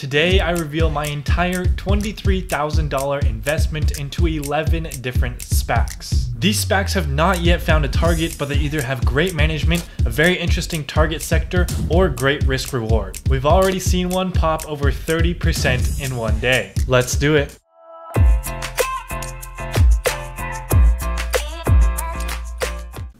Today, I reveal my entire $23,000 investment into 11 different SPACs. These SPACs have not yet found a target, but they either have great management, a very interesting target sector, or great risk reward. We've already seen one pop over 30% in one day. Let's do it.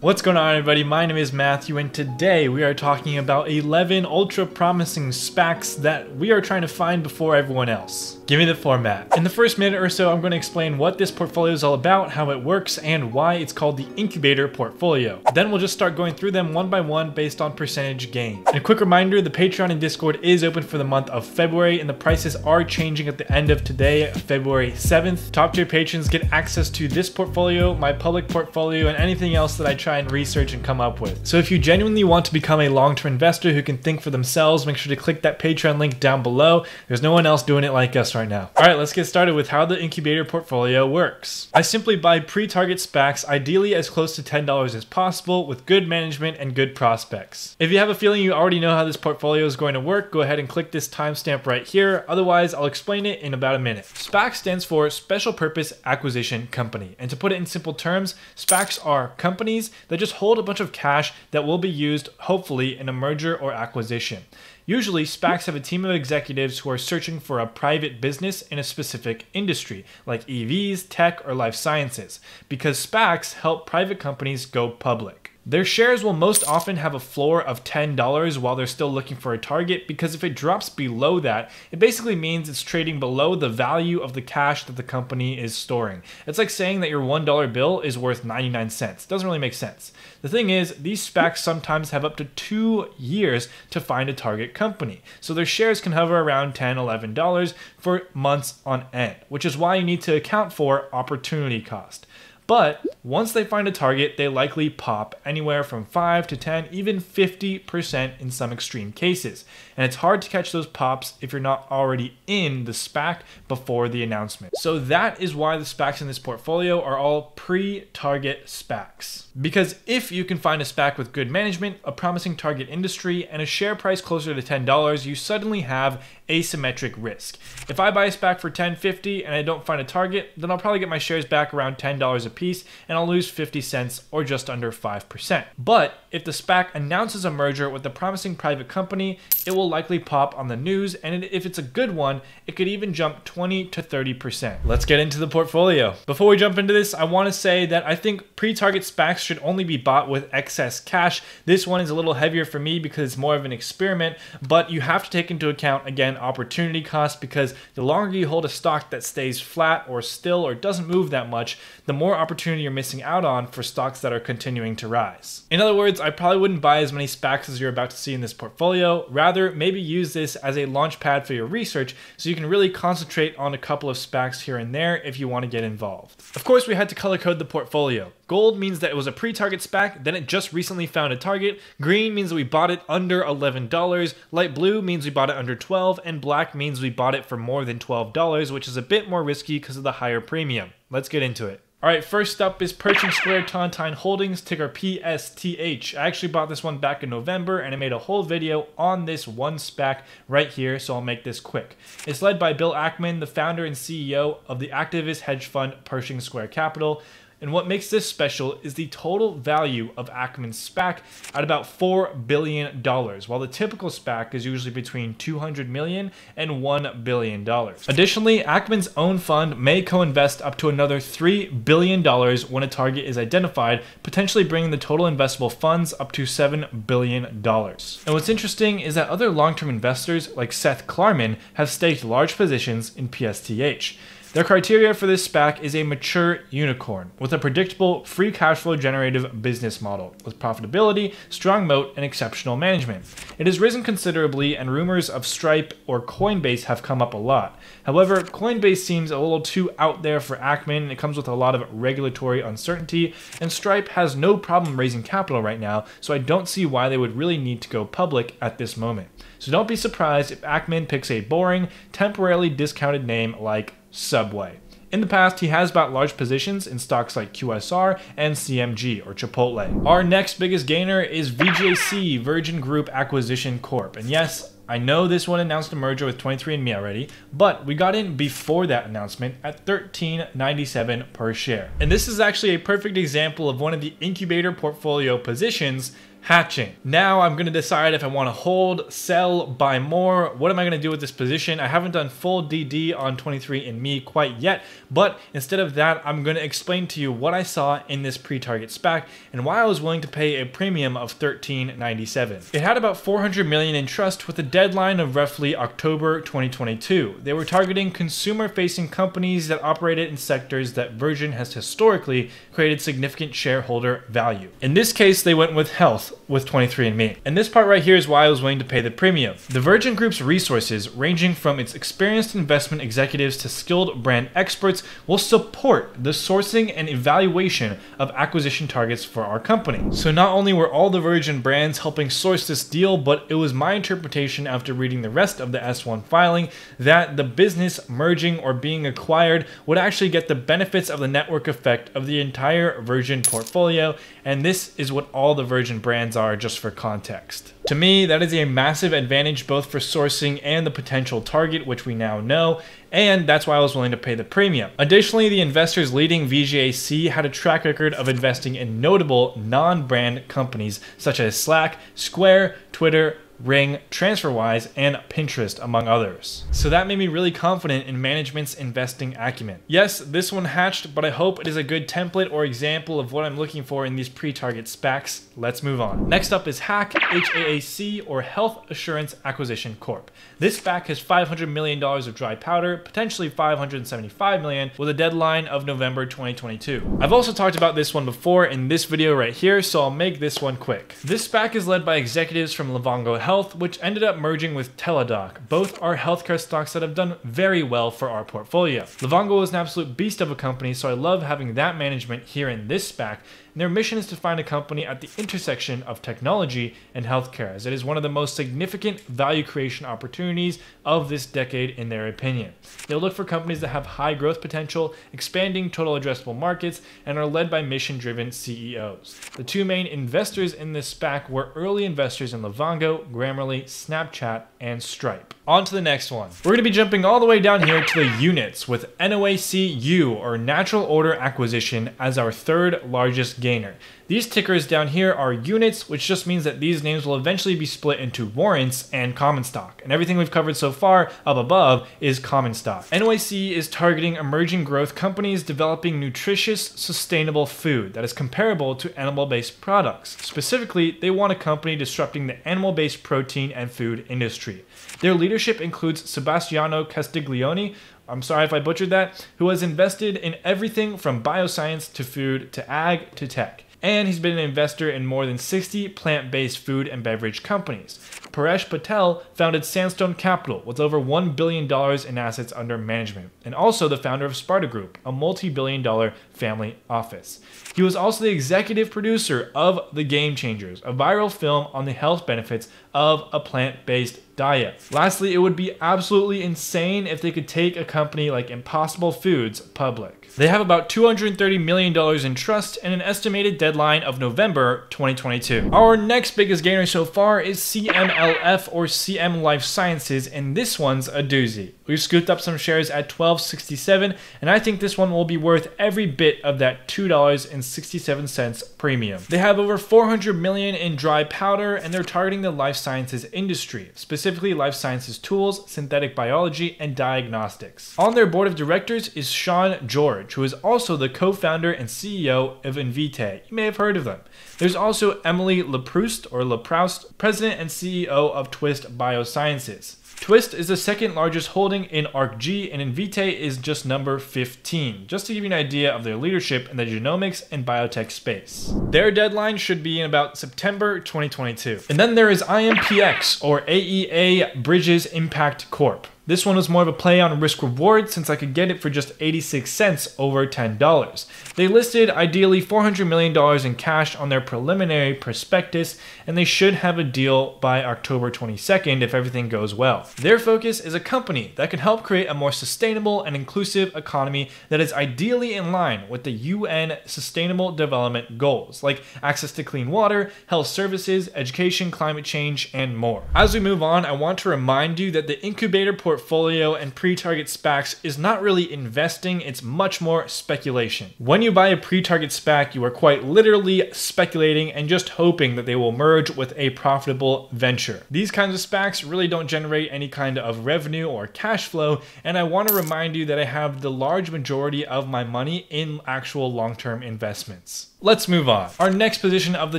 What's going on everybody? My name is Matthew and today we are talking about 11 ultra promising SPACs that we are trying to find before everyone else. Give me the format. In the first minute or so, I'm going to explain what this portfolio is all about, how it works, and why it's called the incubator portfolio. Then we'll just start going through them one by one based on percentage gain. And a quick reminder, the Patreon and Discord is open for the month of February and the prices are changing at the end of today, February 7th. Top tier patrons get access to this portfolio, my public portfolio, and anything else that I try and research and come up with. So if you genuinely want to become a long-term investor who can think for themselves, make sure to click that Patreon link down below. There's no one else doing it like us right right now. All right, let's get started with how the incubator portfolio works. I simply buy pre-target SPACs, ideally as close to $10 as possible with good management and good prospects. If you have a feeling you already know how this portfolio is going to work, go ahead and click this timestamp right here. Otherwise, I'll explain it in about a minute. SPAC stands for Special Purpose Acquisition Company. And to put it in simple terms, SPACs are companies that just hold a bunch of cash that will be used, hopefully, in a merger or acquisition. Usually, SPACs have a team of executives who are searching for a private business in a specific industry, like EVs, tech, or life sciences, because SPACs help private companies go public. Their shares will most often have a floor of $10 while they're still looking for a target because if it drops below that, it basically means it's trading below the value of the cash that the company is storing. It's like saying that your $1 bill is worth 99 cents. Doesn't really make sense. The thing is, these SPACs sometimes have up to two years to find a target company. So their shares can hover around $10, $11 for months on end, which is why you need to account for opportunity cost. But once they find a target, they likely pop anywhere from 5 to 10, even 50% in some extreme cases. And it's hard to catch those pops if you're not already in the SPAC before the announcement. So that is why the SPACs in this portfolio are all pre-target SPACs. Because if you can find a SPAC with good management, a promising target industry, and a share price closer to $10, you suddenly have asymmetric risk. If I buy a SPAC for $10.50 and I don't find a target, then I'll probably get my shares back around $10 a piece and I'll lose 50 cents or just under 5%. But if the SPAC announces a merger with a promising private company, it will likely pop on the news, and if it's a good one, it could even jump 20 to 30%. Let's get into the portfolio. Before we jump into this, I want to say that I think pre-target SPACs should only be bought with excess cash. This one is a little heavier for me because it's more of an experiment, but you have to take into account, again, opportunity cost because the longer you hold a stock that stays flat or still or doesn't move that much, the more opportunity you're missing out on for stocks that are continuing to rise. In other words, I probably wouldn't buy as many SPACs as you're about to see in this portfolio. Rather, maybe use this as a launch pad for your research so you can really concentrate on a couple of SPACs here and there if you want to get involved. Of course, we had to color code the portfolio. Gold means that it was a pre-target SPAC, then it just recently found a target. Green means that we bought it under $11. Light blue means we bought it under 12, and black means we bought it for more than $12, which is a bit more risky because of the higher premium. Let's get into it. All right, first up is Pershing Square Tontine Holdings, ticker PSTH. I actually bought this one back in November and I made a whole video on this one SPAC right here, so I'll make this quick. It's led by Bill Ackman, the founder and CEO of the activist hedge fund Pershing Square Capital. And what makes this special is the total value of Ackman's SPAC at about $4 billion, while the typical SPAC is usually between $200 million and $1 billion. Additionally, Ackman's own fund may co-invest up to another $3 billion when a target is identified, potentially bringing the total investable funds up to $7 billion. And what's interesting is that other long-term investors like Seth Klarman have staked large positions in PSTH. Their criteria for this SPAC is a mature unicorn with a predictable free cash flow generative business model with profitability, strong moat, and exceptional management. It has risen considerably and rumors of Stripe or Coinbase have come up a lot. However, Coinbase seems a little too out there for Ackman. And it comes with a lot of regulatory uncertainty and Stripe has no problem raising capital right now, so I don't see why they would really need to go public at this moment. So don't be surprised if Ackman picks a boring, temporarily discounted name like Subway. In the past, he has bought large positions in stocks like QSR and CMG or Chipotle. Our next biggest gainer is VGAC, Virgin Group Acquisition Corp. And yes, I know this one announced a merger with 23andMe already, but we got in before that announcement at 13.97 per share. And this is actually a perfect example of one of the incubator portfolio positions hatching. Now I'm going to decide if I want to hold, sell, buy more. What am I going to do with this position? I haven't done full DD on 23andMe quite yet, but instead of that, I'm going to explain to you what I saw in this pre-target SPAC and why I was willing to pay a premium of 13.97. It had about 400 million in trust with a deadline of roughly October 2022. They were targeting consumer-facing companies that operated in sectors that Virgin has historically created significant shareholder value. In this case, they went with health nós with 23andMe. And this part right here is why I was willing to pay the premium. The Virgin Group's resources, ranging from its experienced investment executives to skilled brand experts, will support the sourcing and evaluation of acquisition targets for our company. So not only were all the Virgin brands helping source this deal, but it was my interpretation after reading the rest of the S1 filing that the business merging or being acquired would actually get the benefits of the network effect of the entire Virgin portfolio, and this is what all the Virgin brands are just for context. To me, that is a massive advantage both for sourcing and the potential target, which we now know, and that's why I was willing to pay the premium. Additionally, the investors leading VGAC had a track record of investing in notable non-brand companies such as Slack, Square, Twitter, Ring, TransferWise, and Pinterest, among others. So that made me really confident in management's investing acumen. Yes, this one hatched, but I hope it is a good template or example of what I'm looking for in these pre-target SPACs. Let's move on. Next up is HAAC, HAAC, or Health Assurance Acquisition Corp. This SPAC has $500 million of dry powder, potentially 575 million, with a deadline of November 2022. I've also talked about this one before in this video right here, so I'll make this one quick. This SPAC is led by executives from Livongo Health which ended up merging with Teladoc. Both are healthcare stocks that have done very well for our portfolio. Livongo is an absolute beast of a company, so I love having that management here in this SPAC, their mission is to find a company at the intersection of technology and healthcare, as it is one of the most significant value creation opportunities of this decade, in their opinion. They'll look for companies that have high growth potential, expanding total addressable markets, and are led by mission driven CEOs. The two main investors in this SPAC were early investors in Livongo, Grammarly, Snapchat, and Stripe. On to the next one. We're going to be jumping all the way down here to the units with NOACU or Natural Order Acquisition as our third largest gainer. These tickers down here are units, which just means that these names will eventually be split into warrants and common stock. And everything we've covered so far up above is common stock. NYC is targeting emerging growth companies developing nutritious, sustainable food that is comparable to animal-based products. Specifically, they want a company disrupting the animal-based protein and food industry. Their leadership includes Sebastiano Castiglione, I'm sorry if I butchered that, who has invested in everything from bioscience to food to ag to tech and he's been an investor in more than 60 plant based food and beverage companies. Paresh Patel founded Sandstone Capital with over $1 billion in assets under management, and also the founder of Sparta Group, a multi billion dollar family office. He was also the executive producer of The Game Changers, a viral film on the health benefits of a plant based diet. Lastly, it would be absolutely insane if they could take a company like Impossible Foods public. They have about $230 million in trust and an estimated deadline of November 2022. Our next biggest gainer so far is CMLF or CM Life Sciences, and this one's a doozy. We've scooped up some shares at 12.67, and I think this one will be worth every bit of that $2.67 premium. They have over 400 million in dry powder, and they're targeting the life sciences industry, specifically life sciences tools, synthetic biology, and diagnostics. On their board of directors is Sean George, who is also the co-founder and CEO of Invitae. You may have heard of them. There's also Emily Leproust or Leproust, president and CEO of Twist Biosciences. Twist is the second largest holding in ARKG, and Invitae is just number 15, just to give you an idea of their leadership in the genomics and biotech space. Their deadline should be in about September 2022. And then there is IMPX, or AEA Bridges Impact Corp. This one was more of a play on risk reward since I could get it for just 86 cents over $10. They listed ideally $400 million in cash on their preliminary prospectus, and they should have a deal by October 22nd if everything goes well. Their focus is a company that can help create a more sustainable and inclusive economy that is ideally in line with the UN Sustainable Development Goals, like access to clean water, health services, education, climate change, and more. As we move on, I want to remind you that the incubator portfolio and pre-target SPACs is not really investing, it's much more speculation. When you buy a pre-target SPAC, you are quite literally speculating and just hoping that they will merge with a profitable venture. These kinds of SPACs really don't generate any kind of revenue or cash flow, and I want to remind you that I have the large majority of my money in actual long-term investments. Let's move on. Our next position of the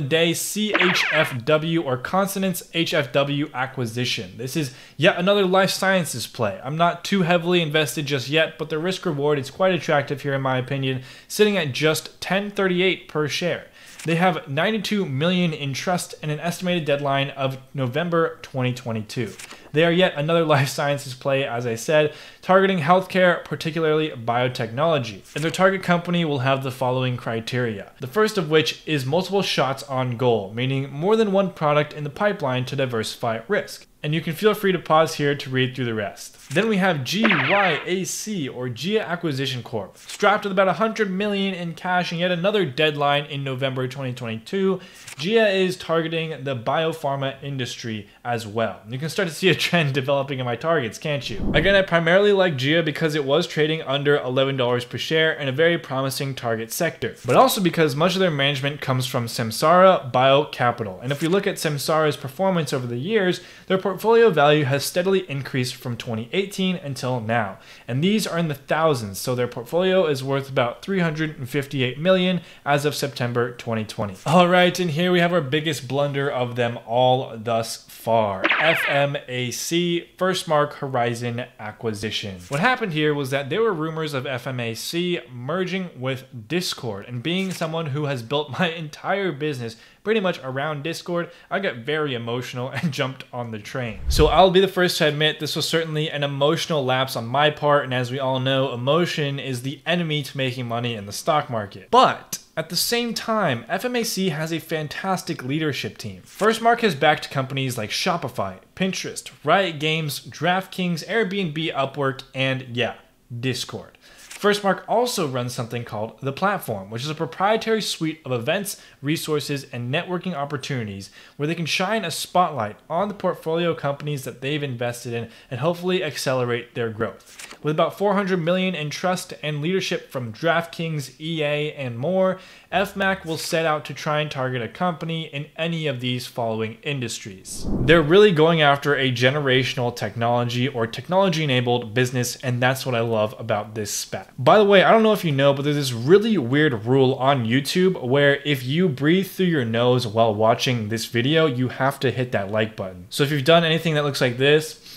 day, CHFW or Consonance HFW acquisition. This is yet another life sciences play. I'm not too heavily invested just yet, but the risk reward is quite attractive here in my opinion, sitting at just 1038 per share. They have 92 million in trust and an estimated deadline of November 2022. They are yet another life sciences play, as I said, targeting healthcare, particularly biotechnology. And their target company will have the following criteria. The first of which is multiple shots on goal, meaning more than one product in the pipeline to diversify risk and you can feel free to pause here to read through the rest. Then we have GYAC or GIA Acquisition Corp, strapped with about 100 million in cash and yet another deadline in November 2022. GIA is targeting the biopharma industry as well. You can start to see a trend developing in my targets, can't you? Again, I primarily like GIA because it was trading under $11 per share in a very promising target sector, but also because much of their management comes from Samsara Bio Capital. And if we look at Samsara's performance over the years, their portfolio value has steadily increased from 2018 until now, and these are in the thousands, so their portfolio is worth about 358 million as of September 2020. All right, and here we have our biggest blunder of them all thus far. FMAC, First Mark Horizon acquisition. What happened here was that there were rumors of FMAC merging with Discord, and being someone who has built my entire business pretty much around Discord, I got very emotional and jumped on the train. So I'll be the first to admit this was certainly an emotional lapse on my part, and as we all know, emotion is the enemy to making money in the stock market. But at the same time, FMAC has a fantastic leadership team. Firstmark has backed companies like Shopify, Pinterest, Riot Games, DraftKings, Airbnb, Upwork, and yeah, Discord. Firstmark also runs something called The Platform, which is a proprietary suite of events, resources, and networking opportunities where they can shine a spotlight on the portfolio companies that they've invested in and hopefully accelerate their growth. With about 400 million in trust and leadership from DraftKings, EA, and more, FMAC will set out to try and target a company in any of these following industries. They're really going after a generational technology or technology enabled business, and that's what I love about this SPAC. By the way, I don't know if you know, but there's this really weird rule on YouTube where if you breathe through your nose while watching this video, you have to hit that like button. So if you've done anything that looks like this,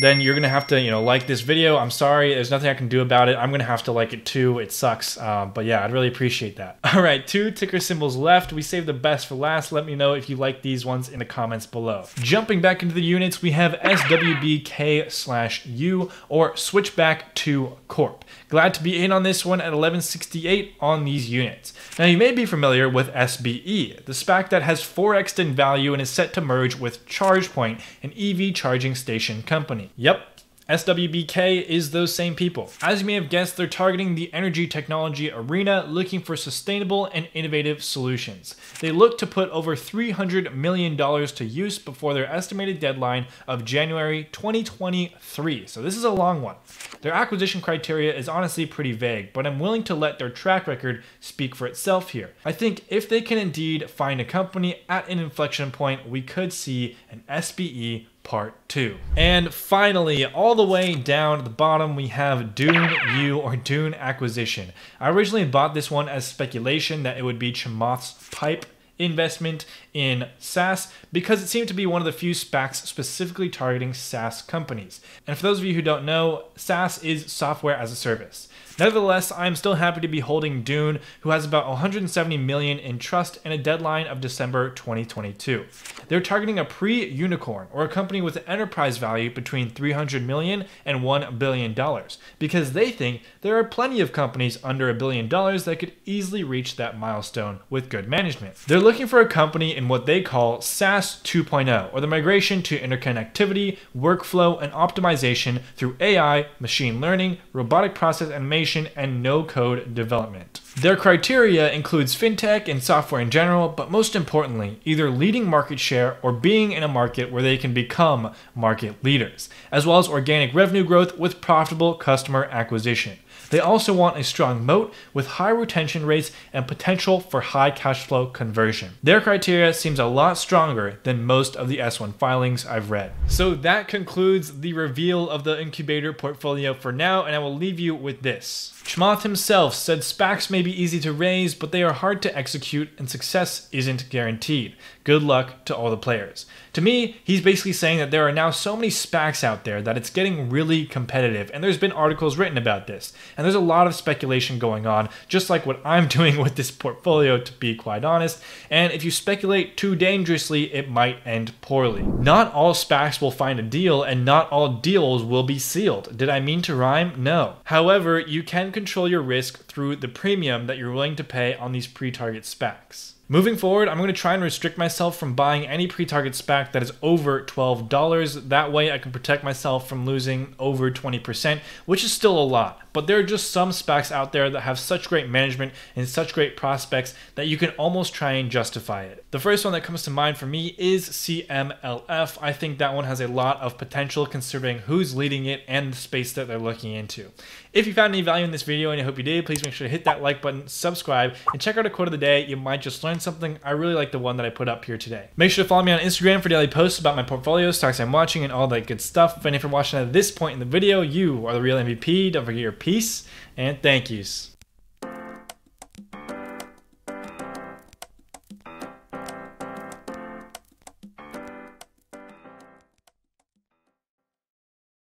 then you're gonna have to, you know, like this video. I'm sorry, there's nothing I can do about it. I'm gonna have to like it too. It sucks, uh, but yeah, I'd really appreciate that. All right, two ticker symbols left. We saved the best for last. Let me know if you like these ones in the comments below. Jumping back into the units, we have SWBK slash U or Switchback II Corp. Glad to be in on this one at 1168 on these units. Now you may be familiar with SBE, the SPAC that has 4x in value and is set to merge with ChargePoint, an EV charging station company. Yep, SWBK is those same people. As you may have guessed, they're targeting the energy technology arena looking for sustainable and innovative solutions. They look to put over $300 million to use before their estimated deadline of January 2023. So this is a long one. Their acquisition criteria is honestly pretty vague, but I'm willing to let their track record speak for itself here. I think if they can indeed find a company at an inflection point, we could see an SBE part two. And finally, all the way down at the bottom, we have Dune U or Dune Acquisition. I originally bought this one as speculation that it would be Chamath's pipe investment in SaaS because it seemed to be one of the few SPACs specifically targeting SaaS companies. And for those of you who don't know, SaaS is software as a service. Nevertheless, I am still happy to be holding Dune, who has about 170 million in trust and a deadline of December 2022. They're targeting a pre-unicorn or a company with an enterprise value between 300 million and 1 billion dollars because they think there are plenty of companies under a billion dollars that could easily reach that milestone with good management. They're looking for a company in what they call SaaS 2.0 or the migration to interconnectivity, workflow and optimization through AI, machine learning, robotic process automation and no code development. Their criteria includes fintech and software in general, but most importantly, either leading market share or being in a market where they can become market leaders, as well as organic revenue growth with profitable customer acquisition. They also want a strong moat with high retention rates and potential for high cash flow conversion. Their criteria seems a lot stronger than most of the S1 filings I've read. So that concludes the reveal of the incubator portfolio for now, and I will leave you with this. Chamath himself said SPACs may be easy to raise, but they are hard to execute and success isn't guaranteed. Good luck to all the players. To me, he's basically saying that there are now so many SPACs out there that it's getting really competitive, and there's been articles written about this. And there's a lot of speculation going on, just like what I'm doing with this portfolio, to be quite honest. And if you speculate too dangerously, it might end poorly. Not all SPACs will find a deal, and not all deals will be sealed. Did I mean to rhyme? No. However, you can control your risk through the premium that you're willing to pay on these pre-target SPACs. Moving forward, I'm going to try and restrict myself from buying any pre-target SPAC that is over $12. That way I can protect myself from losing over 20%, which is still a lot. But there are just some SPACs out there that have such great management and such great prospects that you can almost try and justify it. The first one that comes to mind for me is CMLF. I think that one has a lot of potential considering who's leading it and the space that they're looking into. If you found any value in this video, and I hope you did, please make sure to hit that like button, subscribe, and check out a quote of the day. You might just learn something. I really like the one that I put up here today. Make sure to follow me on Instagram for daily posts about my portfolio, stocks I'm watching, and all that good stuff. And if you're watching at this point in the video, you are the real MVP. Don't forget your peace and thank yous.